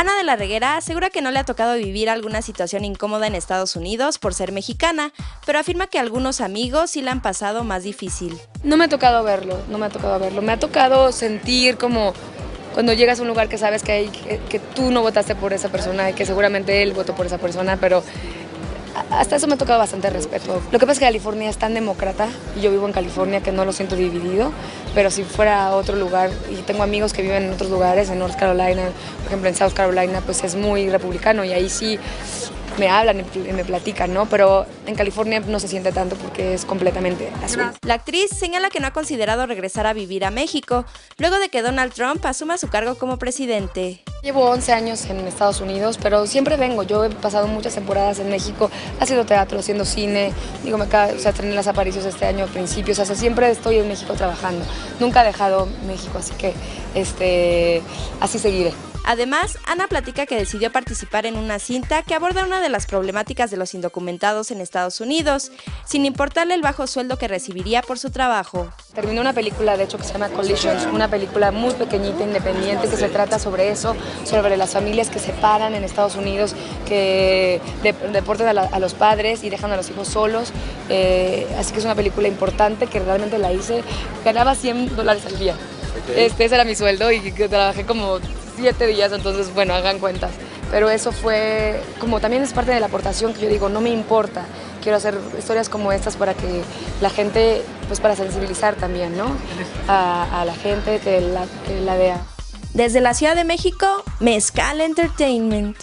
Ana de la Reguera asegura que no le ha tocado vivir alguna situación incómoda en Estados Unidos por ser mexicana, pero afirma que algunos amigos sí la han pasado más difícil. No me ha tocado verlo, no me ha tocado verlo. Me ha tocado sentir como cuando llegas a un lugar que sabes que, tú no votaste por esa persona y que seguramente él votó por esa persona, pero hasta eso me ha tocado bastante respeto. Lo que pasa es que California es tan demócrata y yo vivo en California que no lo siento dividido, pero si fuera a otro lugar y tengo amigos que viven en otros lugares, en North Carolina, por ejemplo en South Carolina, pues es muy republicano y ahí sí me hablan y me platican, ¿no? Pero en California no se siente tanto porque es completamente azul. La actriz señala que no ha considerado regresar a vivir a México, luego de que Donald Trump asuma su cargo como presidente. Llevo 11 años en Estados Unidos, pero siempre vengo. Yo he pasado muchas temporadas en México, haciendo teatro, haciendo cine. Digo, me acabo, o sea, las apariciones este año a principios. O sea, siempre estoy en México trabajando. Nunca he dejado México, así que este, así seguiré. Además, Ana platica que decidió participar en una cinta que aborda una de las problemáticas de los indocumentados en Estados Unidos, sin importarle el bajo sueldo que recibiría por su trabajo. Terminó una película, de hecho, que se llama Collisions, una película muy pequeñita, independiente, que se trata sobre eso, sobre las familias que se paran en Estados Unidos, que deportan a, los padres y dejan a los hijos solos. Eh, así que es una película importante que realmente la hice. Ganaba 100 dólares al día. Este, ese era mi sueldo y trabajé como siete días, entonces bueno, hagan cuentas. Pero eso fue, como también es parte de la aportación que yo digo, no me importa, quiero hacer historias como estas para que la gente, pues para sensibilizar también, ¿no? A, la gente que la, que la vea. Desde la Ciudad de México, Mezcal Entertainment.